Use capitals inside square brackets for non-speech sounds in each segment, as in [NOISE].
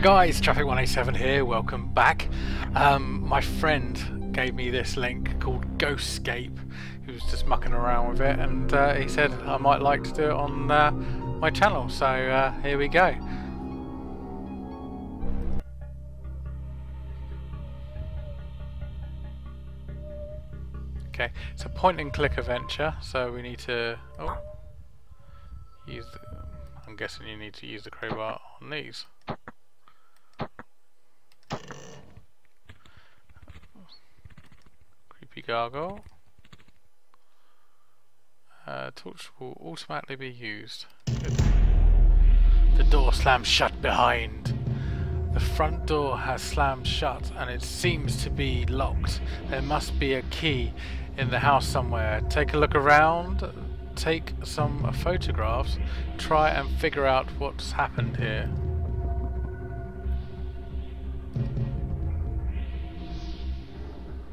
Hi guys, Traffic 187 here, welcome back. Um, my friend gave me this link called Ghostscape. He was just mucking around with it and uh, he said I might like to do it on uh, my channel, so uh, here we go. Okay, it's a point and click adventure, so we need to... Oh, use the, I'm guessing you need to use the crowbar on these. Creepy gargoyle. Uh, torch will automatically be used. The door slams shut behind. The front door has slammed shut and it seems to be locked. There must be a key in the house somewhere. Take a look around, take some photographs, try and figure out what's happened here.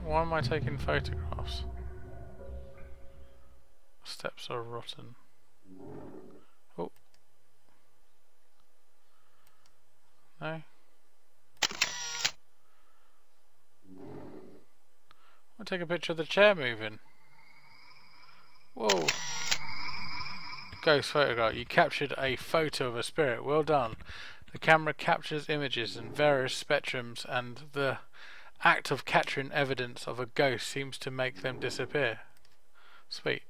Why am I taking photographs? Steps are rotten. Oh. No? I'll take a picture of the chair moving. Whoa. Ghost photograph. You captured a photo of a spirit. Well done. The camera captures images in various spectrums and the act of capturing evidence of a ghost seems to make them disappear. Sweet.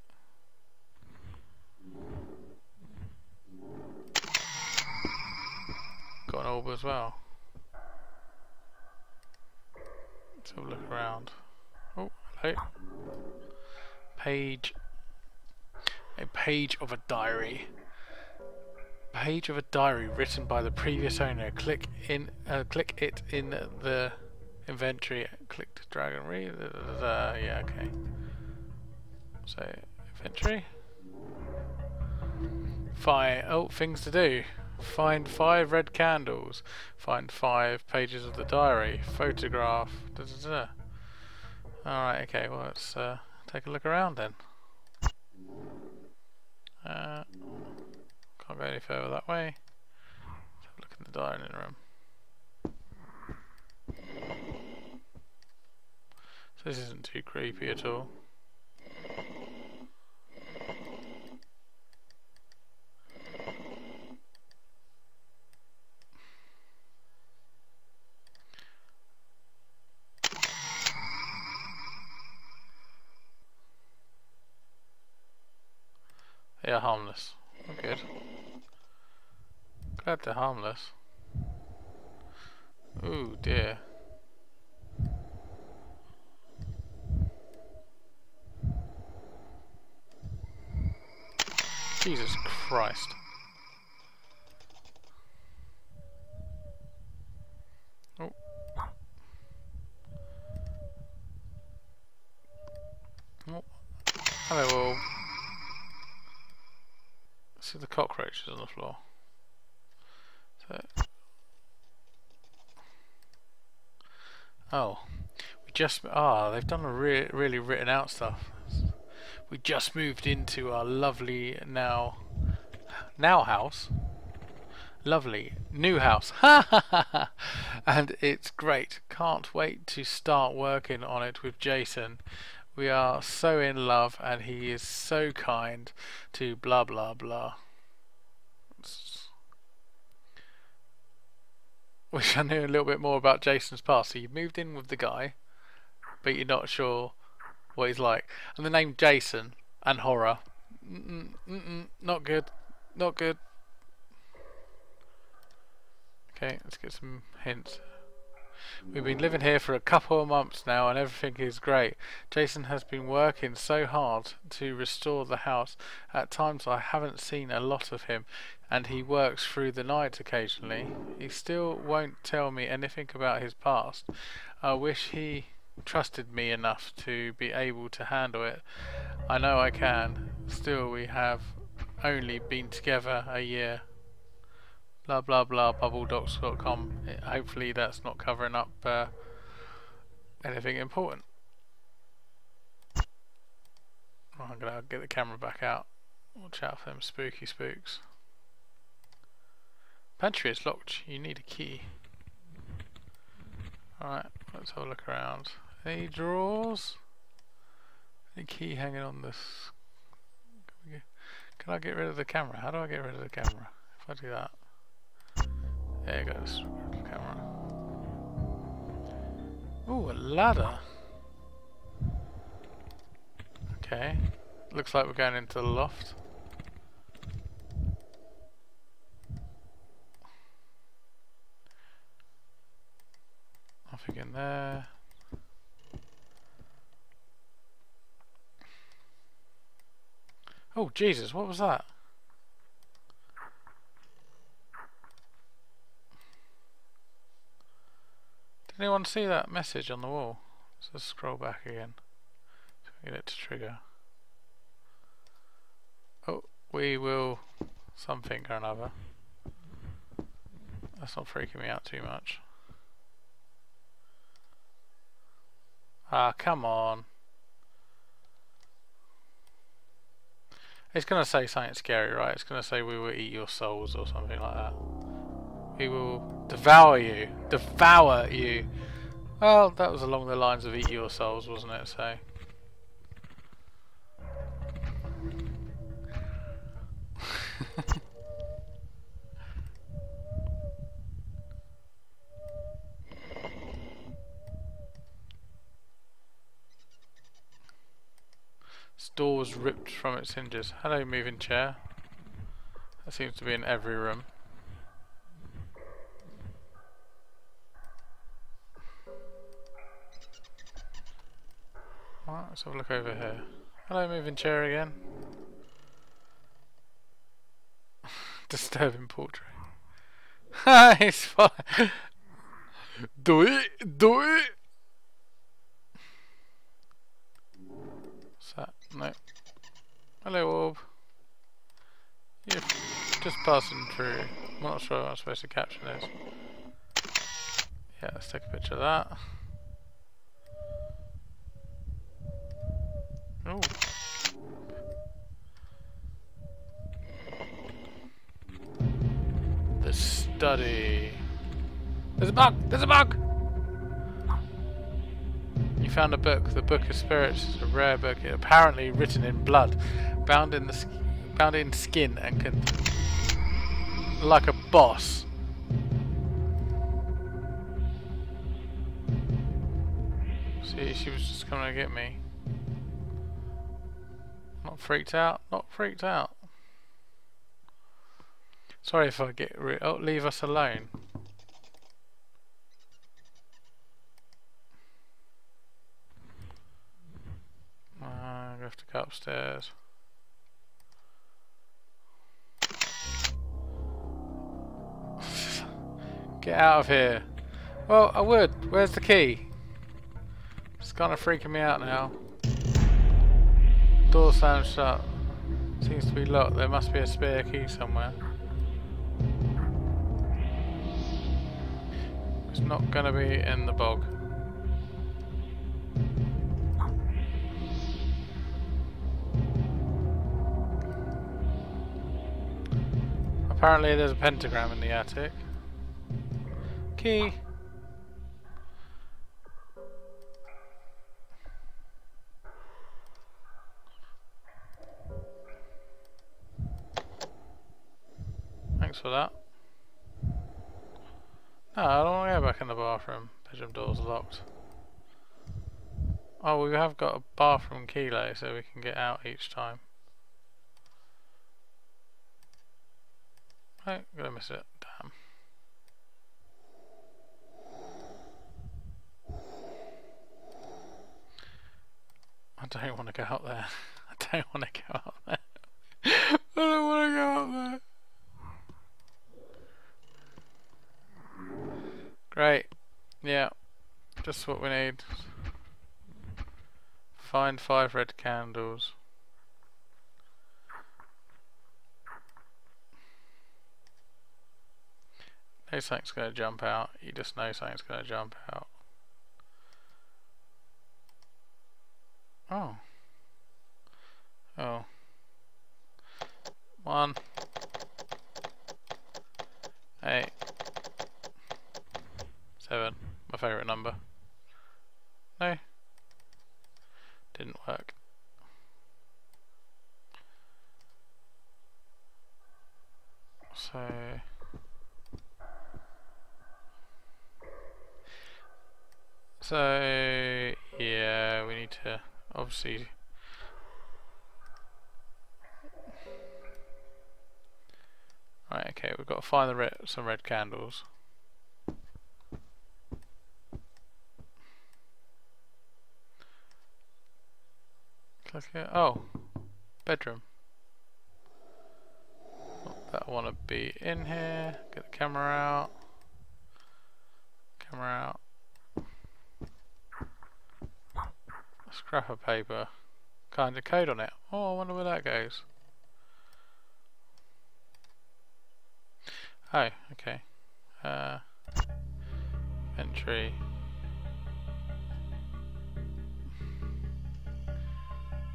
Got an orb as well. Let's have a look around. Oh, hello. Page. A page of a diary. Page of a diary written by the previous owner. Click in. Uh, click it in the inventory. Click to drag and read. Uh, yeah, okay. So inventory. Five. Oh, things to do. Find five red candles. Find five pages of the diary. Photograph. Da, da, da. Alright, okay, well let's uh, take a look around then. Uh, can't go any further that way. Let's have a look in the dining room. This isn't too creepy at all. They are harmless. Oh, good. Glad they're harmless. Ooh, dear. Jesus Christ. Oh. Oh. Hello all. See the cockroaches on the floor. So. Oh, we just ah they've done a re really written out stuff. We just moved into our lovely now now house. Lovely new house, [LAUGHS] and it's great. Can't wait to start working on it with Jason. We are so in love and he is so kind to blah blah blah. Wish I knew a little bit more about Jason's past. So you moved in with the guy, but you're not sure what he's like. And the name Jason and horror. Mm -mm, mm not good. Not good. Okay, let's get some hints. We've been living here for a couple of months now and everything is great. Jason has been working so hard to restore the house. At times I haven't seen a lot of him and he works through the night occasionally. He still won't tell me anything about his past. I wish he trusted me enough to be able to handle it. I know I can. Still we have only been together a year. Blah blah blah bubblebox.com hopefully that's not covering up uh, anything important. I'm gonna get the camera back out. Watch out for them spooky spooks. Pantry is locked. You need a key. Alright, let's have a look around. Any drawers? Any key hanging on this? Can, can I get rid of the camera? How do I get rid of the camera? If I do that. There goes. The Camera. Ooh, a ladder. Okay. Looks like we're going into the loft. Nothing in there. Oh, Jesus, what was that? Did anyone see that message on the wall? Let's scroll back again. Get it to trigger. Oh, we will something or another. That's not freaking me out too much. Ah, come on. It's going to say something scary, right? It's going to say we will eat your souls or something like that. We will devour you. Devour you. Well, that was along the lines of eat your souls, wasn't it? So. This door was ripped from its hinges. Hello, moving chair. That seems to be in every room. Right, let's have a look over here. Hello, moving chair again. [LAUGHS] Disturbing portrait. [LAUGHS] It's fine. do it, do it. What's that? No. Hello, orb. You're just passing through. I'm not sure I'm supposed to capture this. Yeah, let's take a picture of that. Oh. The study. There's a bug! There's a bug! Found a book. The Book of Spirits is a rare book, apparently written in blood, bound in the bound in skin, and can like a boss. See, she was just coming to get me. Not freaked out. Not freaked out. Sorry if I get re oh, leave us alone. Uh, I have to go upstairs. [LAUGHS] Get out of here. Well, I would. Where's the key? It's kind of freaking me out now. Door sounds shut. Seems to be locked. There must be a spare key somewhere. It's not going to be in the bog. Apparently there's a pentagram in the attic. Key. Thanks for that. No, I don't want to go back in the bathroom. Bedroom door's locked. Oh, we have got a bathroom key though, so we can get out each time. Oh, gonna miss it. Damn. I don't want to go out there. [LAUGHS] I don't want to go out there. [LAUGHS] I don't want to go out there. Great. Yeah. Just what we need. Find five red candles. Know something's going to jump out. You just know something's going to jump out. Oh. Oh. One. Eight. Seven. My favourite number. No. Didn't work. So So yeah, we need to obviously Right, okay, we've got to find the red, some red candles. Click. Oh, bedroom. That want to be in here. Get the camera out. Camera out. Scrap of paper. Kind of code on it. Oh, I wonder where that goes. Oh, okay. Uh, entry.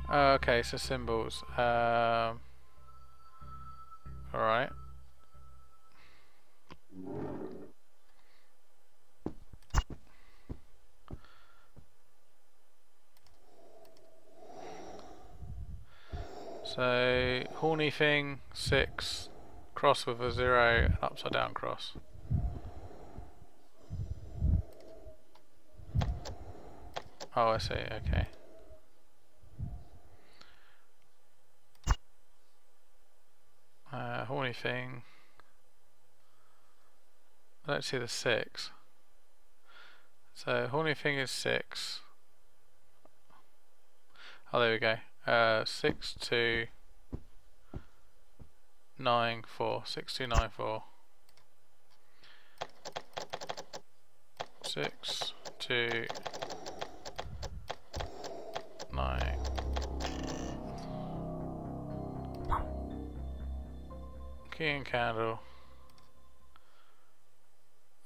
Uh, okay, so symbols. Um, Alright. So, horny thing, 6, cross with a 0, upside down cross. Oh, I see, okay. Uh, horny thing. I don't see the 6. So, horny thing is 6. Oh, there we go. Uh, 6, 2, 9, 4. 6, 2, 9, 4. 6, 2, 9. Key and candle.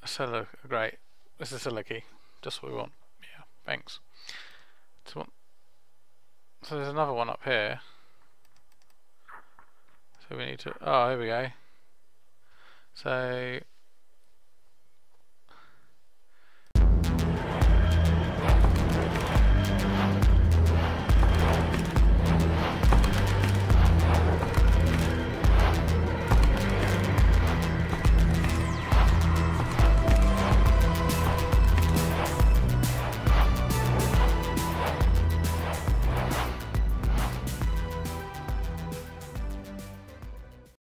Cellar, great. This is a key. Just what we want. Yeah, thanks. So, so there's another one up here. So we need to, oh, here we go. So